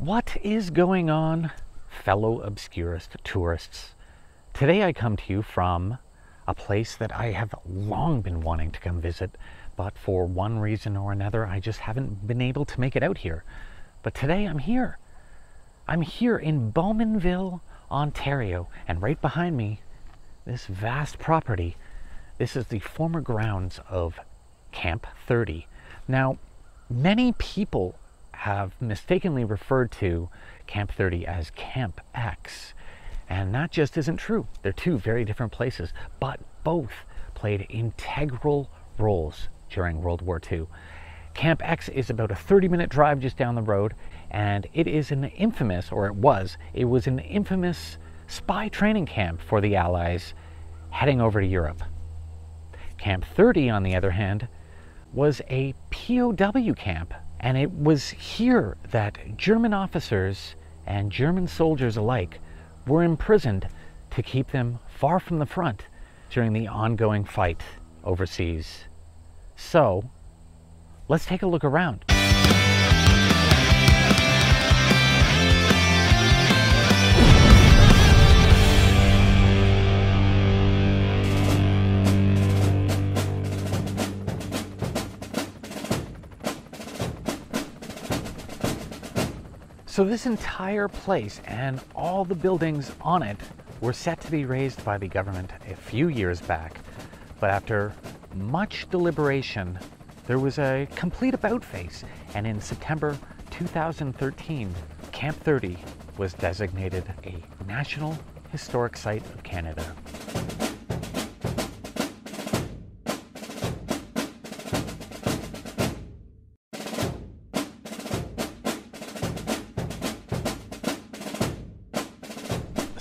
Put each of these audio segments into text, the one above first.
What is going on, fellow obscurist tourists? Today I come to you from a place that I have long been wanting to come visit, but for one reason or another, I just haven't been able to make it out here. But today I'm here. I'm here in Bowmanville, Ontario, and right behind me, this vast property, this is the former grounds of Camp 30. Now, many people have mistakenly referred to Camp 30 as Camp X. And that just isn't true. They're two very different places, but both played integral roles during World War II. Camp X is about a 30 minute drive just down the road, and it is an infamous, or it was, it was an infamous spy training camp for the Allies heading over to Europe. Camp 30, on the other hand, was a POW camp and it was here that German officers and German soldiers alike were imprisoned to keep them far from the front during the ongoing fight overseas. So, let's take a look around. So this entire place and all the buildings on it were set to be razed by the government a few years back. But after much deliberation, there was a complete about face, and in September 2013, Camp 30 was designated a National Historic Site of Canada.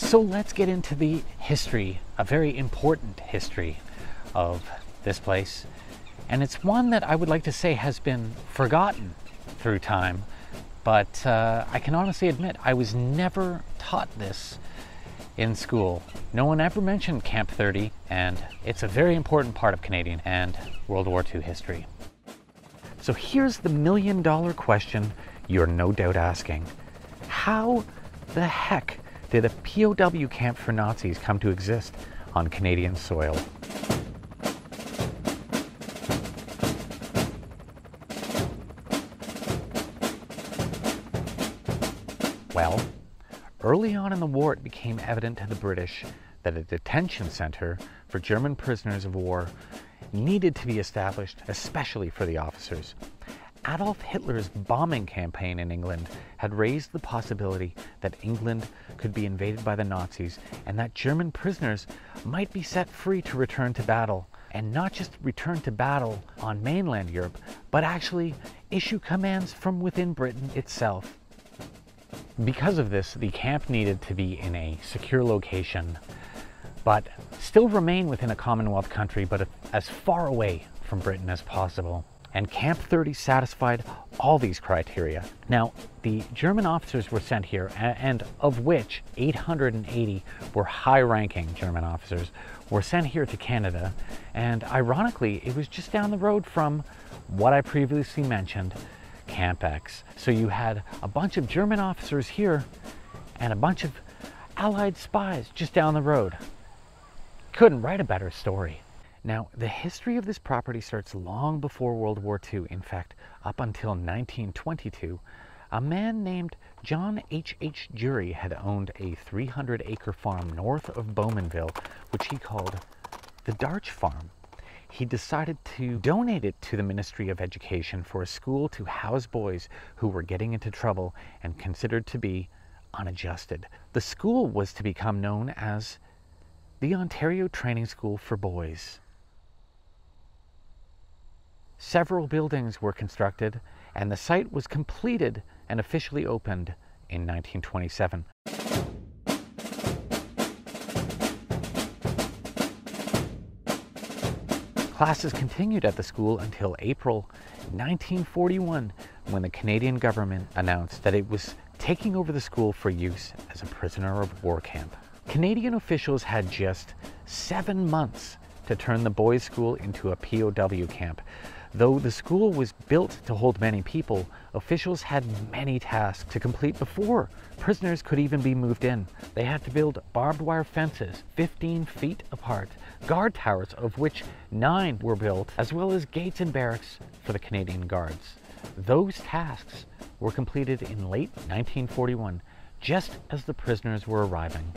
So let's get into the history, a very important history of this place. And it's one that I would like to say has been forgotten through time. But uh, I can honestly admit I was never taught this in school. No one ever mentioned Camp 30, and it's a very important part of Canadian and World War II history. So here's the million dollar question you're no doubt asking How the heck did a POW camp for Nazis come to exist on Canadian soil? Well, early on in the war, it became evident to the British that a detention center for German prisoners of war needed to be established, especially for the officers. Adolf Hitler's bombing campaign in England had raised the possibility that England could be invaded by the Nazis and that German prisoners might be set free to return to battle. And not just return to battle on mainland Europe, but actually issue commands from within Britain itself. Because of this, the camp needed to be in a secure location, but still remain within a Commonwealth country, but as far away from Britain as possible and Camp 30 satisfied all these criteria. Now, the German officers were sent here, and of which 880 were high ranking German officers, were sent here to Canada. And ironically, it was just down the road from what I previously mentioned, Camp X. So you had a bunch of German officers here and a bunch of Allied spies just down the road. Couldn't write a better story. Now, the history of this property starts long before World War II. In fact, up until 1922, a man named John H. H. Jury had owned a 300 acre farm north of Bowmanville, which he called the Darch Farm. He decided to donate it to the Ministry of Education for a school to house boys who were getting into trouble and considered to be unadjusted. The school was to become known as the Ontario Training School for Boys. Several buildings were constructed, and the site was completed and officially opened in 1927. Classes continued at the school until April 1941 when the Canadian government announced that it was taking over the school for use as a prisoner of war camp. Canadian officials had just seven months to turn the boys' school into a POW camp, Though the school was built to hold many people, officials had many tasks to complete before prisoners could even be moved in. They had to build barbed wire fences 15 feet apart, guard towers, of which nine were built, as well as gates and barracks for the Canadian Guards. Those tasks were completed in late 1941, just as the prisoners were arriving.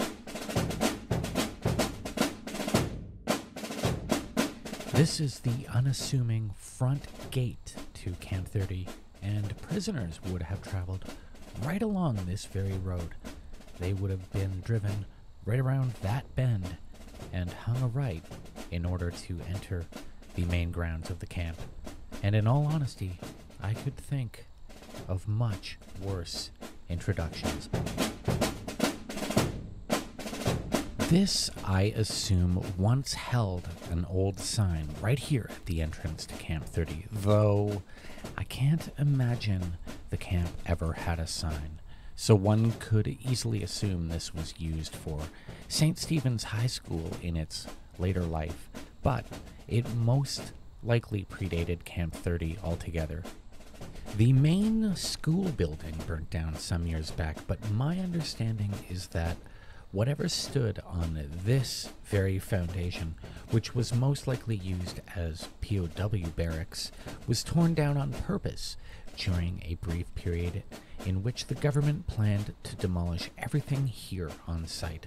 This is the unassuming front gate to Camp 30, and prisoners would have traveled right along this very road. They would have been driven right around that bend and hung a right in order to enter the main grounds of the camp. And in all honesty, I could think of much worse introductions. This, I assume, once held an old sign right here at the entrance to Camp 30, though I can't imagine the camp ever had a sign. So one could easily assume this was used for St. Stephen's High School in its later life, but it most likely predated Camp 30 altogether. The main school building burnt down some years back, but my understanding is that whatever stood on this very foundation, which was most likely used as POW barracks, was torn down on purpose during a brief period in which the government planned to demolish everything here on site.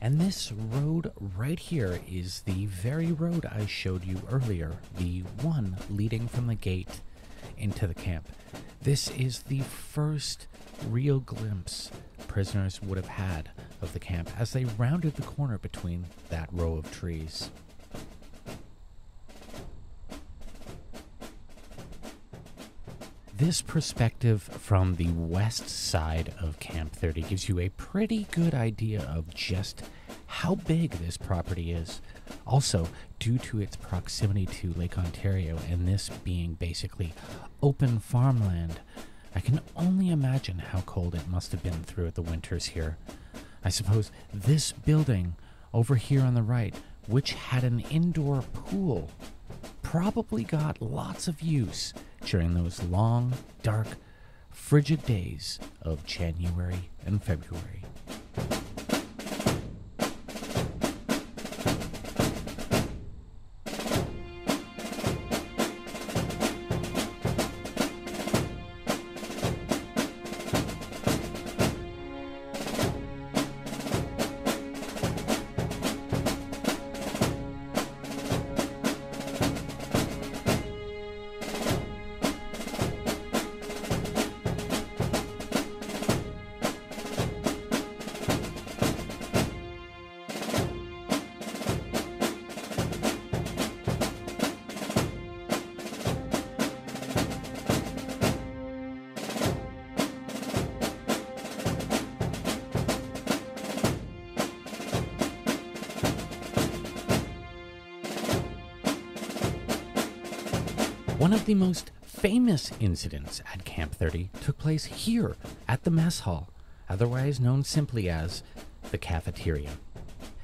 And this road right here is the very road I showed you earlier, the one leading from the gate into the camp. This is the first real glimpse prisoners would have had of the camp as they rounded the corner between that row of trees. This perspective from the west side of Camp 30 gives you a pretty good idea of just how big this property is. Also, due to its proximity to Lake Ontario and this being basically open farmland, I can only imagine how cold it must have been throughout the winters here. I suppose this building over here on the right, which had an indoor pool, probably got lots of use during those long, dark, frigid days of January and February. One of the most famous incidents at Camp 30 took place here at the mess hall, otherwise known simply as the cafeteria.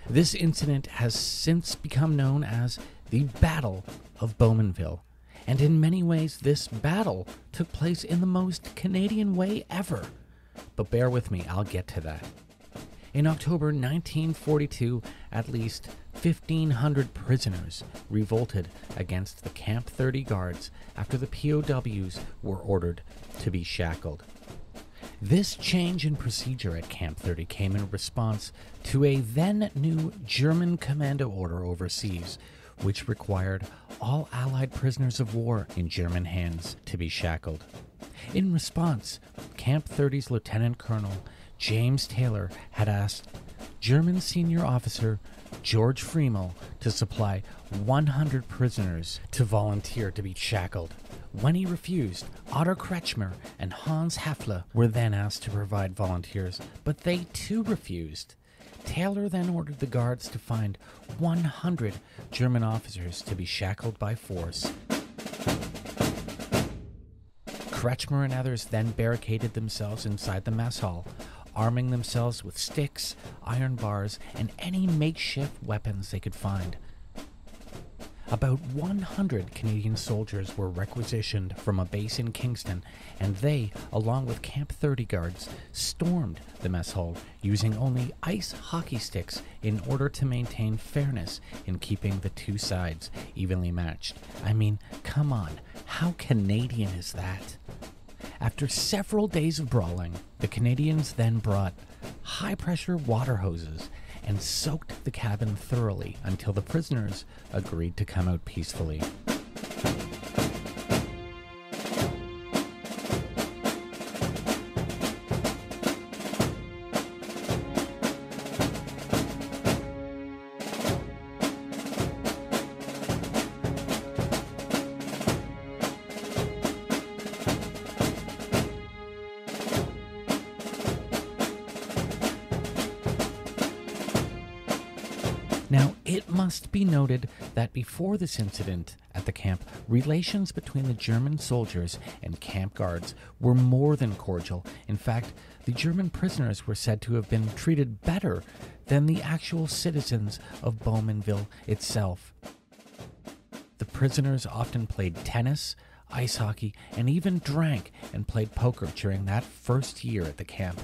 This incident has since become known as the Battle of Bowmanville, and in many ways, this battle took place in the most Canadian way ever. But bear with me, I'll get to that. In October 1942, at least 1,500 prisoners revolted against the Camp 30 guards after the POWs were ordered to be shackled. This change in procedure at Camp 30 came in response to a then new German commando order overseas, which required all Allied prisoners of war in German hands to be shackled. In response, Camp 30's Lieutenant Colonel James Taylor had asked German senior officer George Friemel to supply 100 prisoners to volunteer to be shackled. When he refused, Otto Kretschmer and Hans Haefele were then asked to provide volunteers, but they too refused. Taylor then ordered the guards to find 100 German officers to be shackled by force. Kretschmer and others then barricaded themselves inside the mess hall, arming themselves with sticks, iron bars, and any makeshift weapons they could find. About 100 Canadian soldiers were requisitioned from a base in Kingston, and they, along with Camp 30 guards, stormed the mess hall using only ice hockey sticks in order to maintain fairness in keeping the two sides evenly matched. I mean, come on, how Canadian is that? After several days of brawling, the Canadians then brought high pressure water hoses and soaked the cabin thoroughly until the prisoners agreed to come out peacefully. Now, it must be noted that before this incident at the camp, relations between the German soldiers and camp guards were more than cordial. In fact, the German prisoners were said to have been treated better than the actual citizens of Bowmanville itself. The prisoners often played tennis, ice hockey, and even drank and played poker during that first year at the camp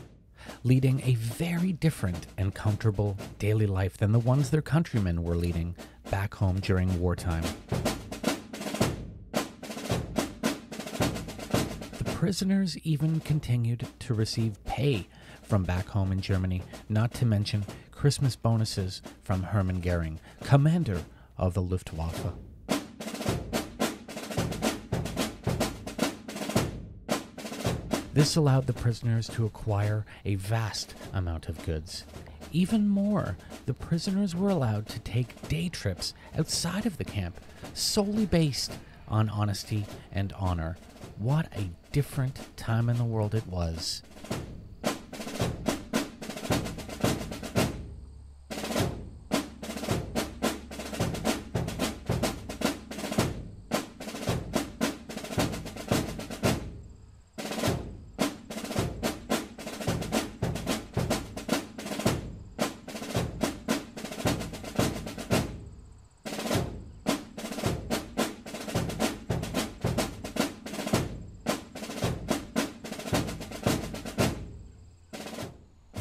leading a very different and comfortable daily life than the ones their countrymen were leading back home during wartime. The prisoners even continued to receive pay from back home in Germany, not to mention Christmas bonuses from Hermann Goering, commander of the Luftwaffe. This allowed the prisoners to acquire a vast amount of goods. Even more, the prisoners were allowed to take day trips outside of the camp, solely based on honesty and honor. What a different time in the world it was.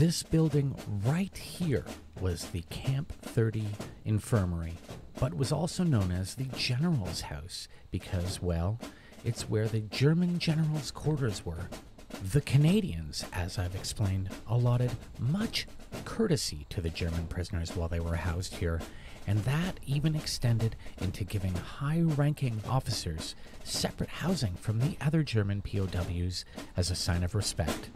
This building right here was the Camp 30 Infirmary, but was also known as the General's House because, well, it's where the German general's quarters were. The Canadians, as I've explained, allotted much courtesy to the German prisoners while they were housed here, and that even extended into giving high ranking officers separate housing from the other German POWs as a sign of respect.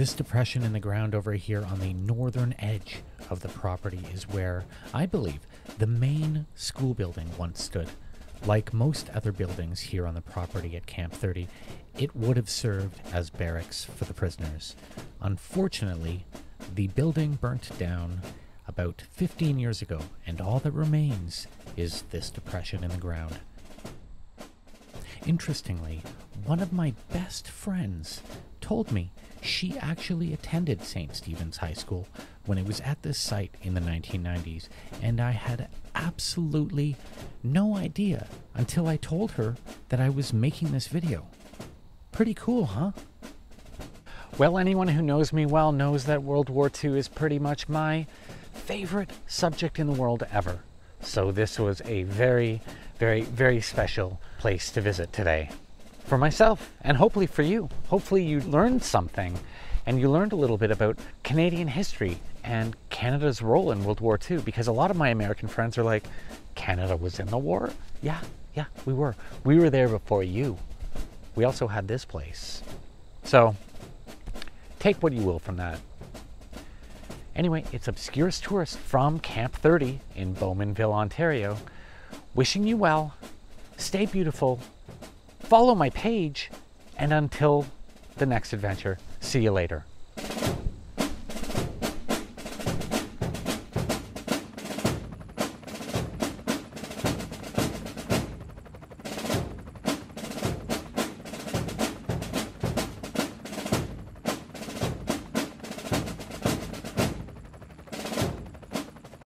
This depression in the ground over here on the northern edge of the property is where, I believe, the main school building once stood. Like most other buildings here on the property at Camp 30, it would have served as barracks for the prisoners. Unfortunately, the building burnt down about 15 years ago, and all that remains is this depression in the ground. Interestingly, one of my best friends told me she actually attended St. Stephen's High School when it was at this site in the 1990s, and I had absolutely no idea until I told her that I was making this video. Pretty cool, huh? Well, anyone who knows me well knows that World War II is pretty much my favorite subject in the world ever. So this was a very, very, very special place to visit today for myself and hopefully for you. Hopefully you learned something and you learned a little bit about Canadian history and Canada's role in World War II because a lot of my American friends are like, Canada was in the war? Yeah, yeah, we were. We were there before you. We also had this place. So, take what you will from that. Anyway, it's Obscurist Tourist from Camp 30 in Bowmanville, Ontario. Wishing you well, stay beautiful, follow my page, and until the next adventure, see you later.